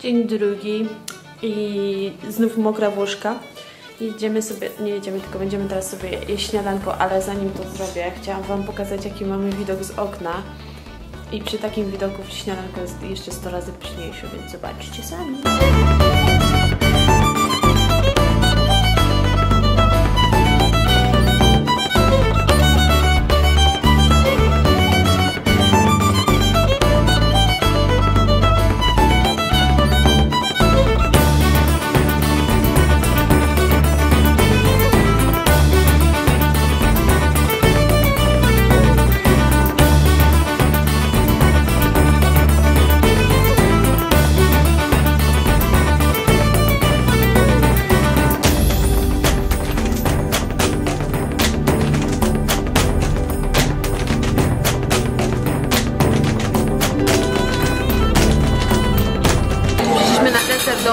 Dzień drugi i znów mokra włożka. Jedziemy sobie, nie jedziemy, tylko będziemy teraz sobie jeść śniadanko, ale zanim to zrobię, chciałam Wam pokazać jaki mamy widok z okna. I przy takim widoku śniadanko jest jeszcze 100 razy pyszniejsze, więc zobaczcie sami.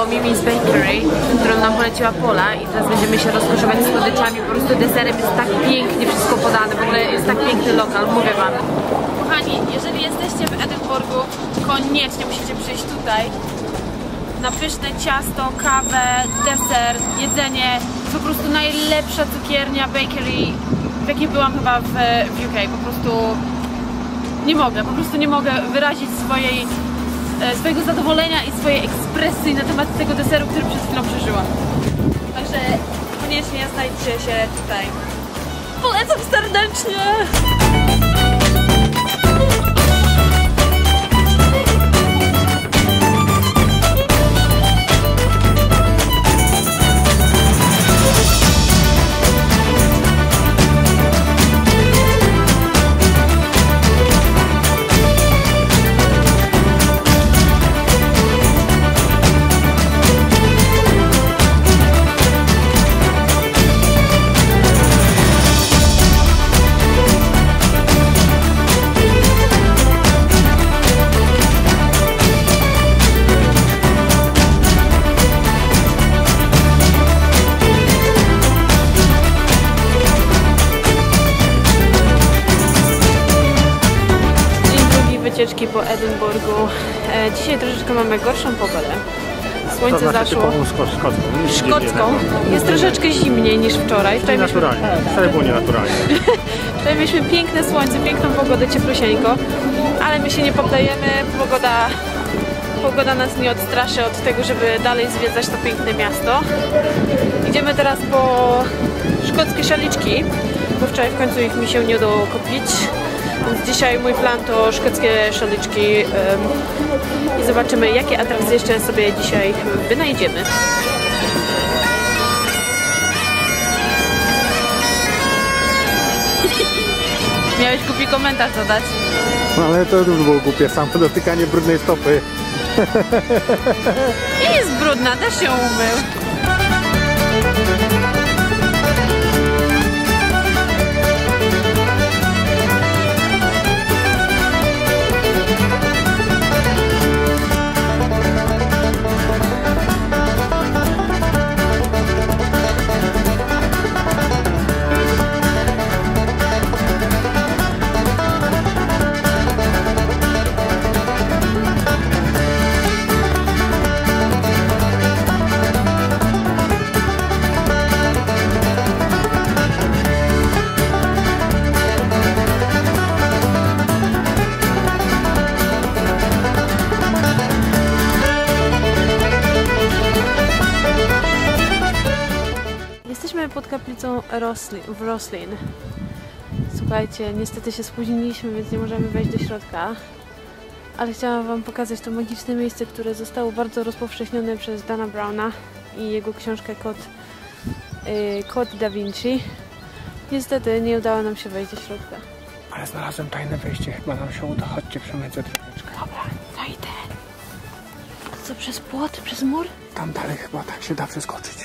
Mimi's Bakery, którą nam poleciła Pola i teraz będziemy się rozkoszować słodyczami. Po prostu deserem jest tak pięknie wszystko podane, w ogóle jest tak piękny lokal, mówię Wam. Kochani, jeżeli jesteście w Edynburgu, koniecznie musicie przyjść tutaj na pyszne ciasto, kawę, deser, jedzenie. Po prostu najlepsza cukiernia, bakery, w jakiej byłam chyba w, w UK. Po prostu nie mogę, po prostu nie mogę wyrazić swojej, e, swojego zadowolenia i swojej ekspresji na temat tego deseru, który przed chwilą przeżyłam. Także koniecznie znajdźcie się tutaj. Polecam serdecznie! Wycieczki po Edynburgu. E, dzisiaj troszeczkę mamy gorszą pogodę. Słońce zaszło. szkocką. Szkocką. Jest troszeczkę zimniej niż wczoraj. Wczoraj mieliśmy, Naturalnie. Wcale było nienaturalnie. wczoraj mieliśmy piękne słońce, piękną pogodę, cieplusieńko. Ale my się nie poddajemy. Pogoda, pogoda nas nie odstraszy od tego, żeby dalej zwiedzać to piękne miasto. Idziemy teraz po szkockie szaliczki, bo wczoraj w końcu ich mi się nie udało kupić. Więc dzisiaj mój plan to szkockie szaliczki i zobaczymy jakie atrakcje jeszcze sobie dzisiaj wynajdziemy. Miałeś kupi komentarz dodać. No ale to już było głupie, samo dotykanie brudnej stopy. Nie jest brudna, też ją umył. Kaplicą Roslin, w Roslin. Słuchajcie, niestety się spóźniliśmy, więc nie możemy wejść do środka. Ale chciałam Wam pokazać to magiczne miejsce, które zostało bardzo rozpowszechnione przez Dana Browna i jego książkę Kod, yy, Kod Da Vinci. Niestety nie udało nam się wejść do środka. Ale znalazłem tajne wejście, chyba nam się uda. Chodźcie, przemędzę troszeczkę. Dobra, to idę. Co, przez płot, przez mur? Tam dalej chyba tak się da przeskoczyć.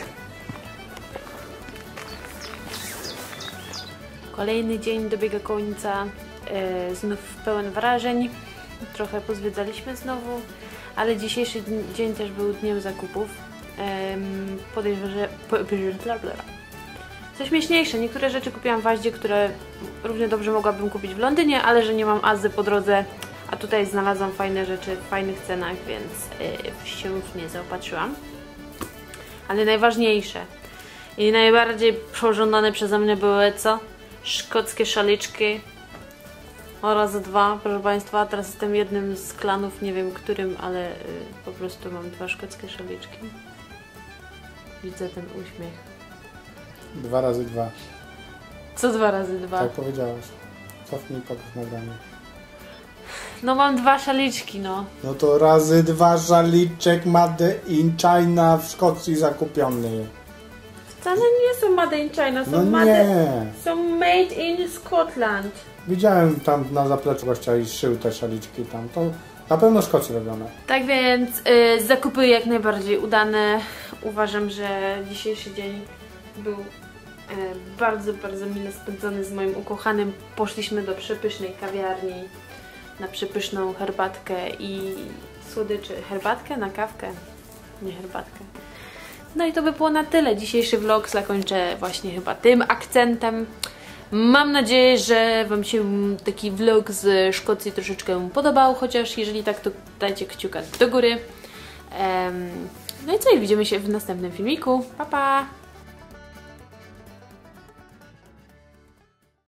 Kolejny dzień dobiega końca, e, znów pełen wrażeń. Trochę pozwiedzaliśmy znowu, ale dzisiejszy dzień też był dniem zakupów. Podejrzewam, że... Co śmieszniejsze, niektóre rzeczy kupiłam w Aździe, które równie dobrze mogłabym kupić w Londynie, ale że nie mam Azy po drodze, A tutaj znalazłam fajne rzeczy w fajnych cenach, więc yy, się nie zaopatrzyłam. Ale najważniejsze i najbardziej pożądane przeze mnie były co? Szkockie szaliczki oraz dwa, proszę Państwa. Teraz jestem jednym z klanów, nie wiem którym, ale y, po prostu mam dwa szkockie szaliczki. Widzę ten uśmiech. Dwa razy dwa. Co dwa razy dwa? Tak powiedziałaś. Cofnij pokaż nagranie. No mam dwa szaliczki, no. No to razy dwa żaliczek Made in China w Szkocji zakupiony. Wcale nie są made in China, są No made... Są made in Scotland. Widziałem tam na zapleczu gościa i szył te szaliczki tam. To na pewno Szkocji robione. Tak więc y, zakupy jak najbardziej udane. Uważam, że dzisiejszy dzień był y, bardzo, bardzo mile spędzony z moim ukochanym. Poszliśmy do przepysznej kawiarni na przepyszną herbatkę i słodyczy. Herbatkę na kawkę? Nie herbatkę. No i to by było na tyle. Dzisiejszy vlog zakończę właśnie chyba tym akcentem. Mam nadzieję, że Wam się taki vlog z Szkocji troszeczkę podobał, chociaż jeżeli tak, to dajcie kciuka do góry. Em, no i co, i widzimy się w następnym filmiku. Pa, pa!